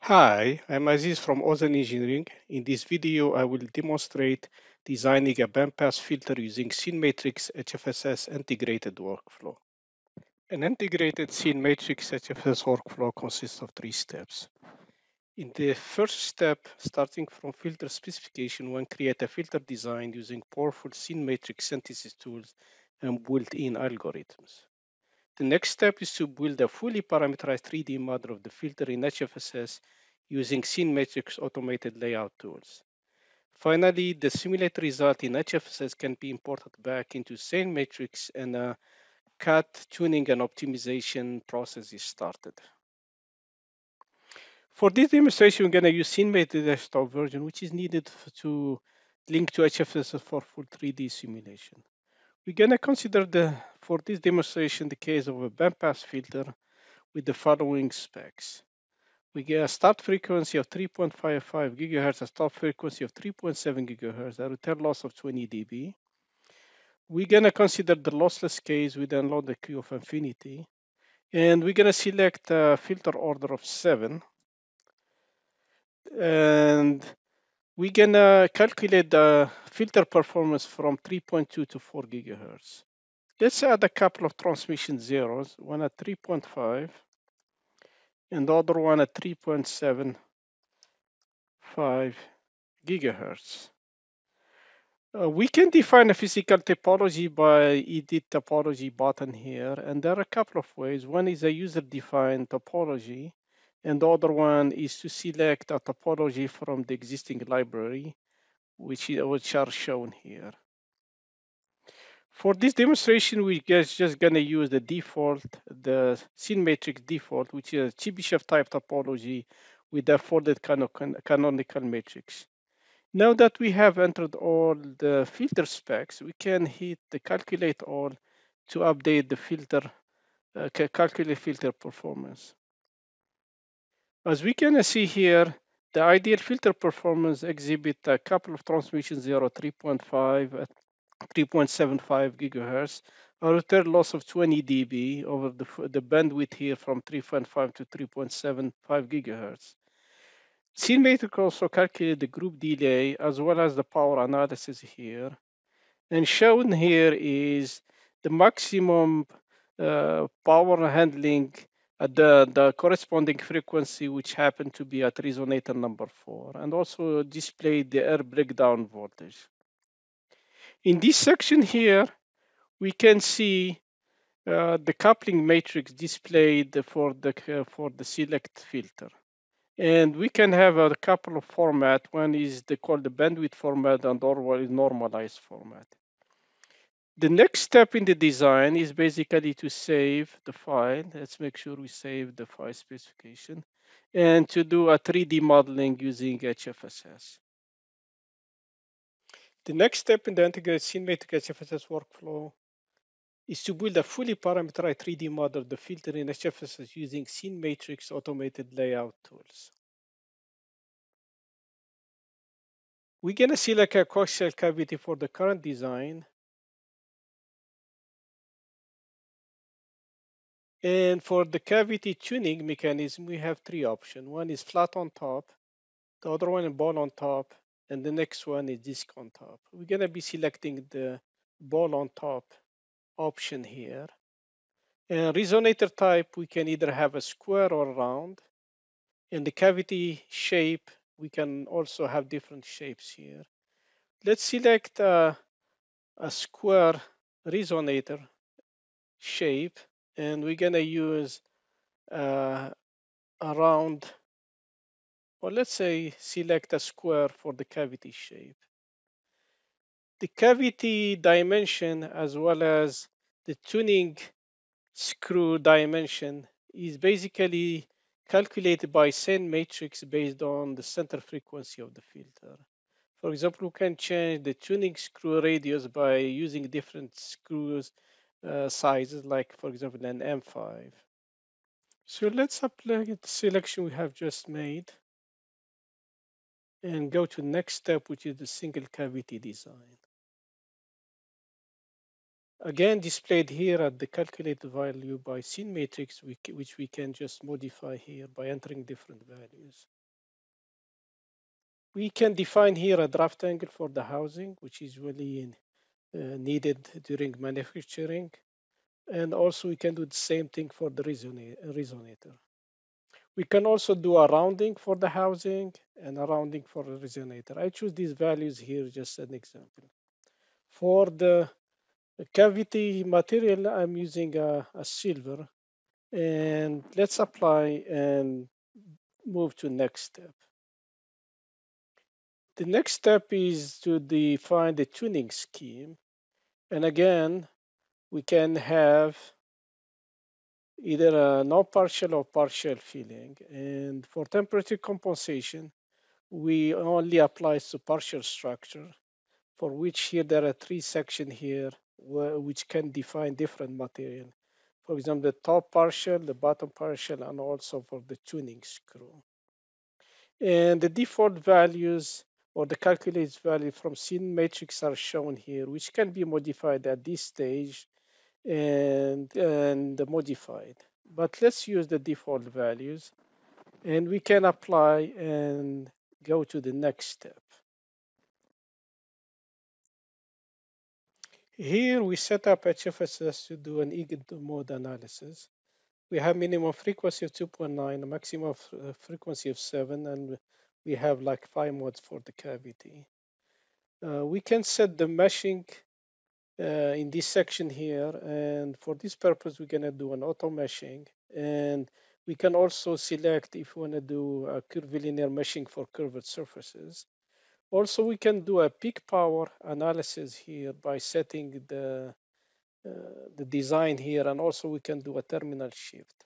Hi, I'm Aziz from Ozen Engineering. In this video, I will demonstrate designing a bandpass filter using Synmatrix HFSS integrated workflow. An integrated Synmatrix HFSS workflow consists of three steps. In the first step, starting from filter specification, one create a filter design using powerful Synmatrix synthesis tools and built-in algorithms. The next step is to build a fully parameterized 3D model of the filter in HFSS using Synmatrix automated layout tools. Finally, the simulated result in HFSS can be imported back into Synmatrix and a CAD tuning and optimization process is started. For this demonstration, we're going to use Synmatrix desktop version, which is needed to link to HFSS for full 3D simulation. We're going to consider the for this demonstration the case of a bandpass filter with the following specs. We get a start frequency of 3.55 gigahertz, a stop frequency of 3.7 gigahertz, a return loss of 20 dB. We're going to consider the lossless case with unload the Q of infinity. And we're going to select a filter order of 7. And we're gonna calculate the filter performance from 3.2 to 4 gigahertz. Let's add a couple of transmission zeros, one at 3.5 and the other one at 3.75 gigahertz. Uh, we can define a physical topology by edit topology button here, and there are a couple of ways. One is a user-defined topology, and the other one is to select a topology from the existing library, which, which are shown here. For this demonstration, we're just going to use the default, the Synmatrix default, which is a Chebyshev type topology with a folded canonical matrix. Now that we have entered all the filter specs, we can hit the calculate all to update the filter, uh, calculate filter performance. As we can see here, the ideal filter performance exhibit a couple of transmission 0, 3.5 at 3.75 gigahertz, a return loss of 20 dB over the, the bandwidth here from 3.5 to 3.75 gigahertz. Synmatrix also calculated the group delay as well as the power analysis here. And shown here is the maximum uh, power handling at the, the corresponding frequency, which happened to be at resonator number four, and also display the air breakdown voltage. In this section here, we can see uh, the coupling matrix displayed for the uh, for the select filter. And we can have a couple of format. One is the, called the bandwidth format and other one is normalized format. The next step in the design is basically to save the file. Let's make sure we save the file specification and to do a 3D modeling using HFSS. The next step in the integrated Synmatrix HFSS workflow is to build a fully parameterized 3D model of the filter in HFSS using Synmatrix automated layout tools. We're going to select a coaxial cavity for the current design And for the cavity tuning mechanism, we have three options. One is flat on top, the other one is ball on top, and the next one is disc on top. We're gonna be selecting the ball on top option here. And resonator type, we can either have a square or round. And the cavity shape, we can also have different shapes here. Let's select a, a square resonator shape and we're gonna use uh, around, or let's say select a square for the cavity shape. The cavity dimension as well as the tuning screw dimension is basically calculated by Synmatrix based on the center frequency of the filter. For example, we can change the tuning screw radius by using different screws uh, sizes, like for example, an M5. So let's apply the selection we have just made and go to next step, which is the single cavity design. again displayed here at the calculated value by Synmatrix, which we can just modify here by entering different values. We can define here a draft angle for the housing, which is really uh, Uh, needed during manufacturing. And also we can do the same thing for the resonator. We can also do a rounding for the housing and a rounding for the resonator. I choose these values here, just an example. For the cavity material, I'm using a, a silver. And let's apply and move to next step. The next step is to define the tuning scheme. And again, we can have either a non-partial or partial filling. And for temperature compensation, we only apply to partial structure, for which here there are three sections here which can define different material. For example, the top partial, the bottom partial, and also for the tuning screw. And the default values or the calculated value from Synmatrix are shown here, which can be modified at this stage and, and modified. But let's use the default values and we can apply and go to the next step. Here we set up HFSS to do an Egan mode analysis. We have minimum frequency of 2.9, a maximum frequency of 7, and we have like five modes for the cavity. Uh, we can set the meshing uh, in this section here and for this purpose we're to do an auto meshing and we can also select if we want to do a curvilinear meshing for curved surfaces. Also we can do a peak power analysis here by setting the uh, the design here and also we can do a terminal shift.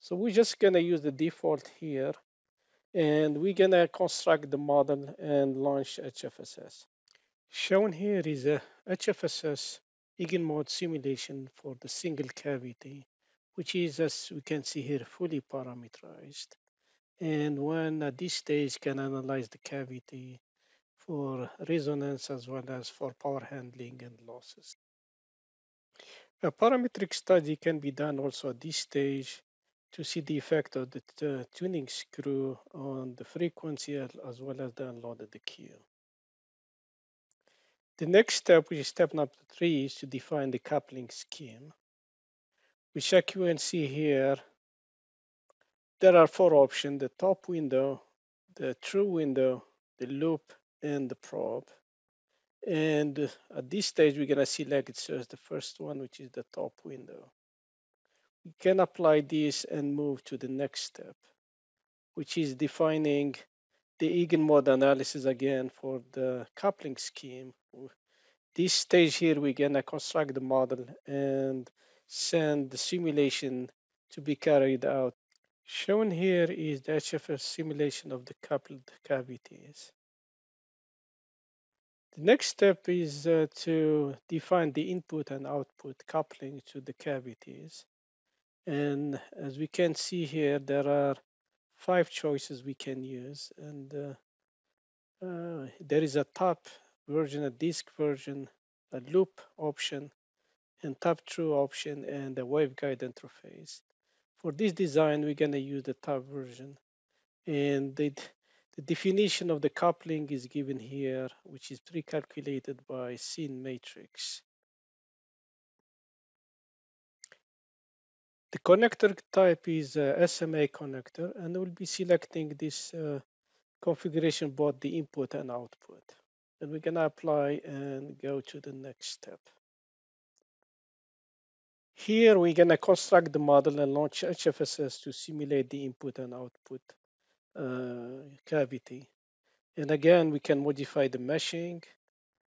So we're just to use the default here and we're to construct the model and launch HFSS. Shown here is a HFSS eigenmode simulation for the single cavity, which is, as we can see here, fully parameterized. And one at this stage can analyze the cavity for resonance as well as for power handling and losses. A parametric study can be done also at this stage to see the effect of the uh, tuning screw on the frequency as well as the unloaded EQ. The next step, which is step number three, is to define the coupling scheme, which as you can see here, there are four options, the top window, the true window, the loop, and the probe. And uh, at this stage, we're going to select it as the first one, which is the top window can apply this and move to the next step, which is defining the eigenmode analysis again for the coupling scheme. This stage here, we're gonna construct the model and send the simulation to be carried out. Shown here is the HFSS simulation of the coupled cavities. The next step is uh, to define the input and output coupling to the cavities. And as we can see here, there are five choices we can use. And uh, uh, there is a top version, a disk version, a loop option, and top true option, and a waveguide interface. For this design, we're going to use the top version. And the, the definition of the coupling is given here, which is pre-calculated by Synmatrix. The connector type is SMA connector and we'll be selecting this uh, configuration both the input and output. And we're gonna apply and go to the next step. Here we're gonna construct the model and launch HFSS to simulate the input and output uh, cavity. And again, we can modify the meshing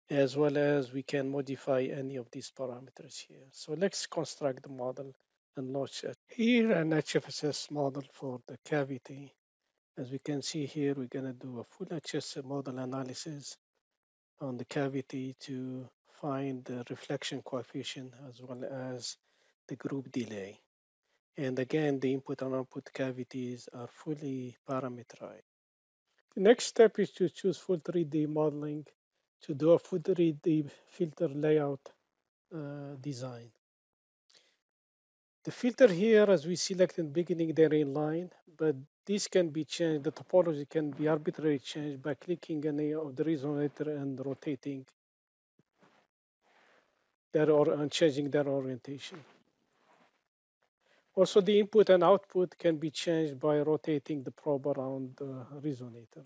as well as we can modify any of these parameters here. So let's construct the model and. Here an HFSS model for the cavity. As we can see here, we're going to do a full HFSS model analysis on the cavity to find the reflection coefficient as well as the group delay. And again, the input and output cavities are fully parameterized. The next step is to choose full 3D modeling to do a full 3D filter layout uh, design. The filter here, as we select in the beginning, they're in line, but this can be changed, the topology can be arbitrarily changed by clicking any of the resonator and rotating their or and changing their orientation. Also, the input and output can be changed by rotating the probe around the resonator.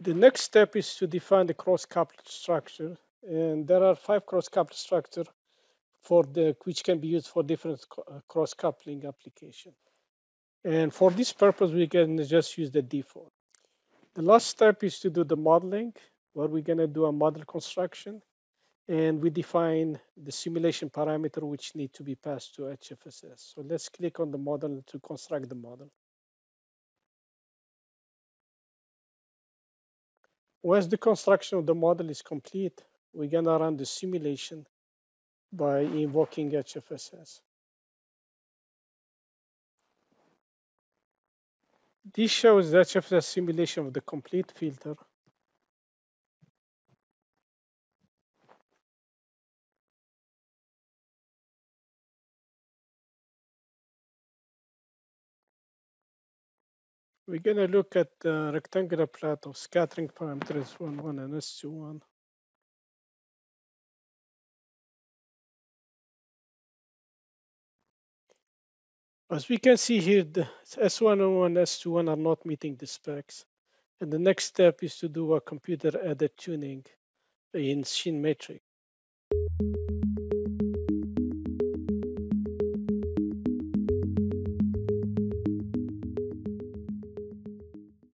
The next step is to define the cross-coupled structure. And there are five cross-coupled structure for the which can be used for different uh, cross-coupling application. And for this purpose, we can just use the default. The last step is to do the modeling, where we're going to do a model construction. And we define the simulation parameter which need to be passed to HFSS. So let's click on the model to construct the model. Once the construction of the model is complete, we're to run the simulation by invoking HFSS. This shows the HFSS simulation of the complete filter. We're going to look at the rectangular plot of scattering parameters S11 and S21. As we can see here, the S11 and S21 are not meeting the specs. And the next step is to do a computer aided tuning in Synmatrix.